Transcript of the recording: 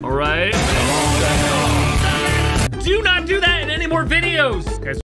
All right. Do not do that in any more videos. Guys,